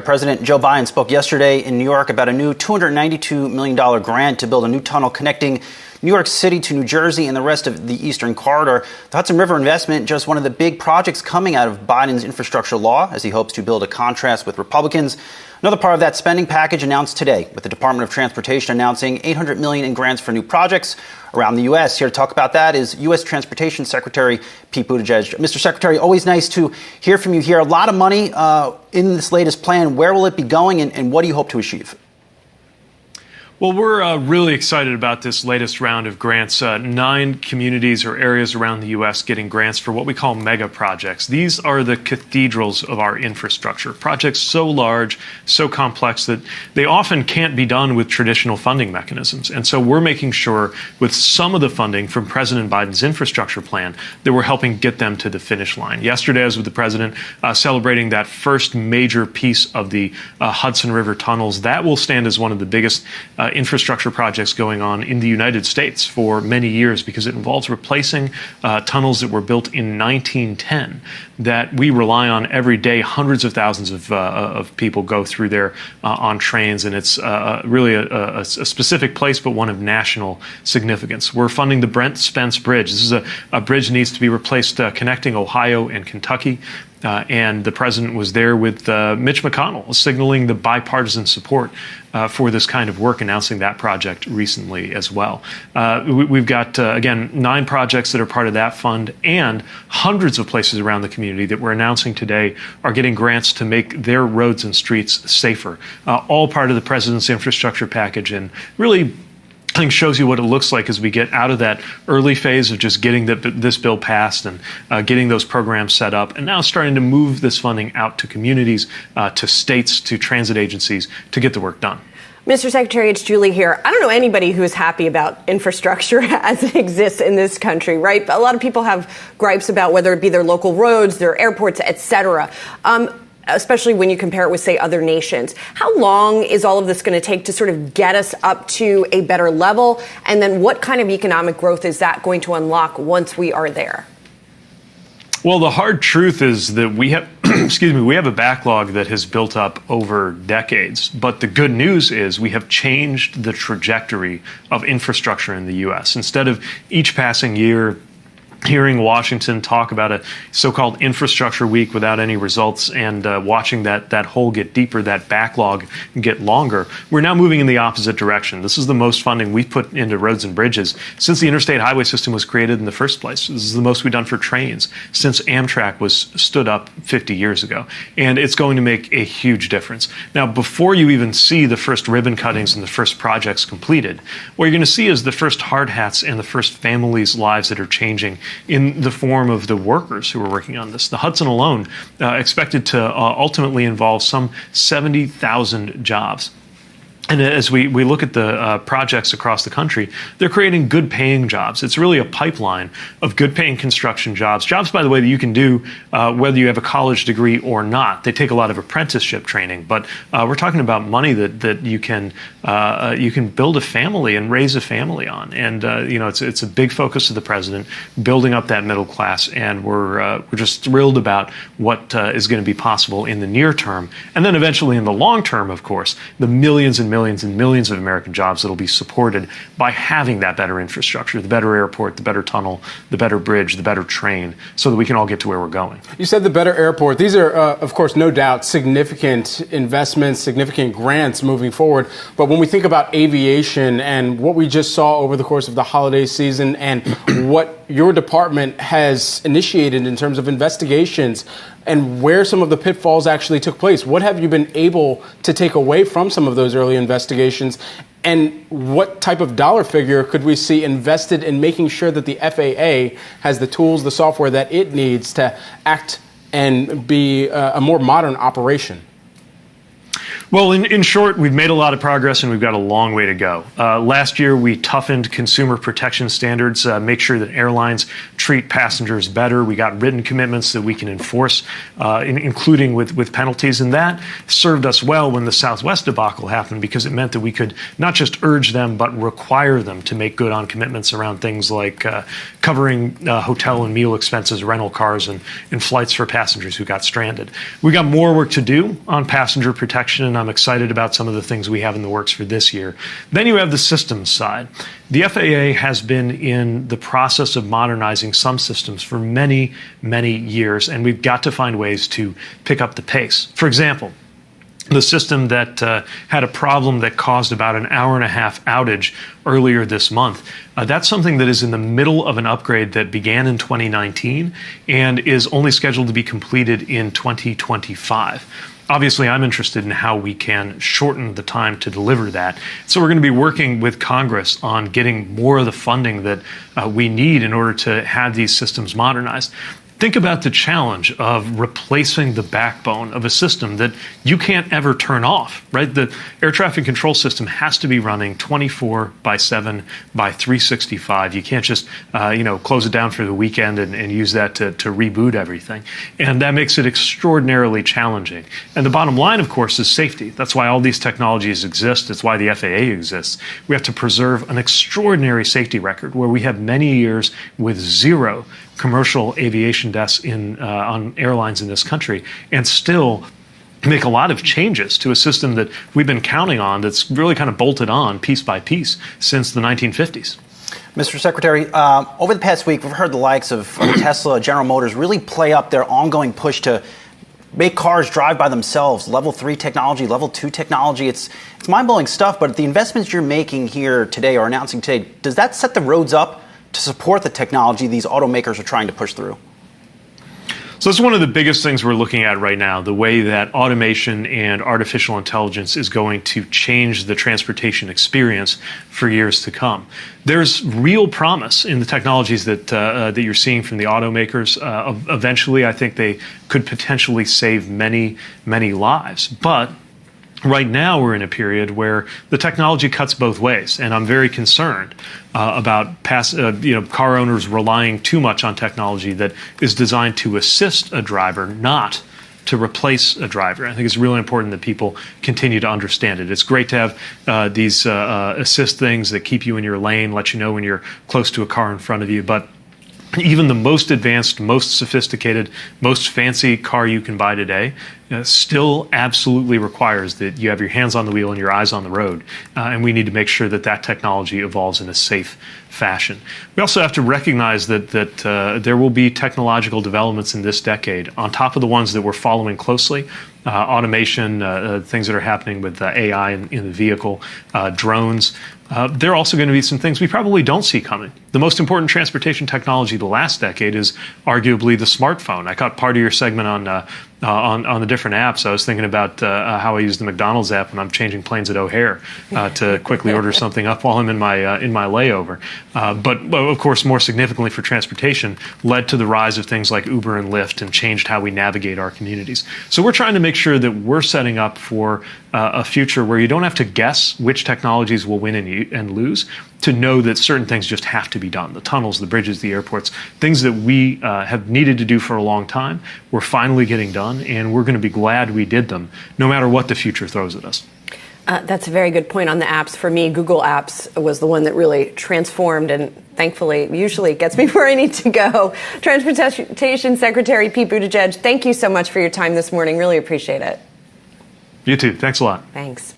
President Joe Biden spoke yesterday in New York about a new $292 million grant to build a new tunnel connecting New York City to New Jersey and the rest of the Eastern Corridor. The Hudson River investment, just one of the big projects coming out of Biden's infrastructure law, as he hopes to build a contrast with Republicans. Another part of that spending package announced today, with the Department of Transportation announcing 800 million in grants for new projects around the U.S. Here to talk about that is U.S. Transportation Secretary Pete Buttigieg. Mr. Secretary, always nice to hear from you here. A lot of money uh, in this latest plan. Where will it be going, and, and what do you hope to achieve? Well, we're uh, really excited about this latest round of grants. Uh, nine communities or areas around the U.S. getting grants for what we call mega projects. These are the cathedrals of our infrastructure. Projects so large, so complex that they often can't be done with traditional funding mechanisms. And so we're making sure with some of the funding from President Biden's infrastructure plan that we're helping get them to the finish line. Yesterday, I was with the president uh, celebrating that first major piece of the uh, Hudson River tunnels. That will stand as one of the biggest uh, infrastructure projects going on in the United States for many years because it involves replacing uh, tunnels that were built in 1910 that we rely on every day. Hundreds of thousands of, uh, of people go through there uh, on trains, and it's uh, really a, a, a, specific place, but one of national significance. We're funding the Brent Spence Bridge. This is a, a bridge needs to be replaced connecting Ohio and Kentucky. Uh, and the president was there with uh, Mitch McConnell, signaling the bipartisan support uh, for this kind of work, announcing that project recently as well. Uh, we, have got, uh, again, nine projects that are part of that fund, and hundreds of places around the community that we're announcing today are getting grants to make their roads and streets safer. Uh, all part of the president's infrastructure package, and really think shows you what it looks like as we get out of that early phase of just getting the, this bill passed and uh, getting those programs set up, and now starting to move this funding out to communities, uh, to states, to transit agencies to get the work done. Mr. Secretary, it's Julie here. I don't know anybody who is happy about infrastructure as it exists in this country, right? A lot of people have gripes about whether it be their local roads, their airports, et cetera. Um, especially when you compare it with, say, other nations. How long is all of this going to take to sort of get us up to a better level? And then what kind of economic growth is that going to unlock once we are there? Well, the hard truth is that we have, excuse me, we have a backlog that has built up over decades. But the good news is we have changed the trajectory of infrastructure in the U.S. Instead of each passing year hearing Washington talk about a so-called infrastructure week without any results and uh, watching that that hole get deeper, that backlog get longer, we're now moving in the opposite direction. This is the most funding we've put into roads and bridges since the interstate highway system was created in the first place. This is the most we've done for trains since Amtrak was stood up 50 years ago, and it's going to make a huge difference. Now, before you even see the first ribbon cuttings and the first projects completed, what you're going to see is the first hard hats and the first families' lives that are changing in the form of the workers who are working on this. The Hudson alone uh, expected to uh, ultimately involve some 70,000 jobs. And as we, we look at the uh, projects across the country, they're creating good paying jobs. It's really a pipeline of good paying construction jobs. Jobs, by the way, that you can do uh, whether you have a college degree or not. They take a lot of apprenticeship training, but uh, we're talking about money that, that you can uh, uh, you can build a family and raise a family on. And uh, you know it's it's a big focus of the president building up that middle class, and we're we're just thrilled about what is going to be possible in the near term, and then eventually in the long term, of course, the millions and millions millions and millions of American jobs that will be supported by having that better infrastructure, the better airport, the better tunnel, the better bridge, the better train, so that we can all get to where we're going. You said the better airport. These are, uh, of course, no doubt significant investments, significant grants moving forward. But when we think about aviation and what we just saw over the course of the holiday season and what your department has initiated in terms of investigations and where some of the pitfalls actually took place. What have you been able to take away from some of those early investigations? And what type of dollar figure could we see invested in making sure that the FAA has the tools, the software that it needs to act and be uh, a more modern operation? Well, in, short, we've made a lot of progress and we've got a long way to go. Uh, last year, we toughened consumer protection standards, uh, make sure that airlines treat passengers better. We got written commitments that we can enforce, uh, in, including with, with penalties. And that served us well when the Southwest debacle happened because it meant that we could not just urge them, but require them to make good on commitments around things like covering hotel and meal expenses, rental cars, and, and flights for passengers who got stranded. We got more work to do on passenger protection, and I'm excited about some of the things we have in the works for this year. Then you have the systems side. The FAA has been in the process of modernizing some systems for many, many years, and we've got to find ways to pick up the pace. For example, the system that uh, had a problem that caused about an hour and a half outage earlier this month. Uh, that's something that is in the middle of an upgrade that began in 2019 and is only scheduled to be completed in 2025 obviously I'm interested in how we can shorten the time to deliver that. So we're going to be working with Congress on getting more of the funding that uh, we need in order to have these systems modernized. Think about the challenge of replacing the backbone of a system that you can't ever turn off, right? The air traffic control system has to be running 24 by 7 by 365. You can't just, uh, you know, close it down for the weekend and, and use that to, to reboot everything. And that makes it extraordinarily challenging. And the bottom line, of course, is safety. That's why all these technologies exist. It's why the FAA exists. We have to preserve an extraordinary safety record where we have many years with zero commercial aviation deaths in uh, on airlines in this country, and still make a lot of changes to a system that we've been counting on that's really kind of bolted on piece by piece since the 1950s. Mr. Secretary, uh, over the past week, we've heard the likes of Tesla, General Motors really play up their ongoing push to make cars drive by themselves, level three technology, level two technology. It's, it's mind blowing stuff, but the investments you're making here today or announcing today, does that set the roads up to support the technology these automakers are trying to push through? So that's one of the biggest things we're looking at right now, the way that automation and artificial intelligence is going to change the transportation experience for years to come. There's real promise in the technologies that uh, uh, that you're seeing from the automakers. Uh, eventually, I think they could potentially save many, many lives. But right now we're in a period where the technology cuts both ways, and I'm very concerned uh, about pass, uh, you know car owners relying too much on technology that is designed to assist a driver, not to replace a driver. I think it's really important that people continue to understand it. It's great to have uh, these uh, uh, assist things that keep you in your lane, let you know when you're close to a car in front of you, but even the most advanced, most sophisticated, most fancy car you can buy today uh, still absolutely requires that you have your hands on the wheel and your eyes on the road. Uh, and we need to make sure that that technology evolves in a safe fashion. We also have to recognize that, that uh, there will be technological developments in this decade on top of the ones that we're following closely. Uh, automation, uh, uh, things that are happening with AI in, in, the vehicle, drones. there are also going to be some things we probably don't see coming. The most important transportation technology the last decade is arguably the smartphone. I caught part of your segment on uh, on, on the different apps. I was thinking about uh, uh, how I use the McDonald's app when I'm changing planes at O'Hare uh, to quickly order something up while I'm in my uh, in my layover. Uh, but of course, more significantly for transportation, led to the rise of things like Uber and Lyft and changed how we navigate our communities. So we're trying to make sure that we're setting up for a future where you don't have to guess which technologies will win and, and lose to know that certain things just have to be done the tunnels, the bridges, the airports, things that we uh, have needed to do for a long time. We're finally getting done, and we're going to be glad we did them, no matter what the future throws at us. Uh, that's a very good point on the apps. For me, Google Maps was the one that really transformed and thankfully usually gets me where I need to go. Transportation Secretary Pete Buttigieg, thank you so much for your time this morning. Really appreciate it. You too. Thanks a lot. Thanks.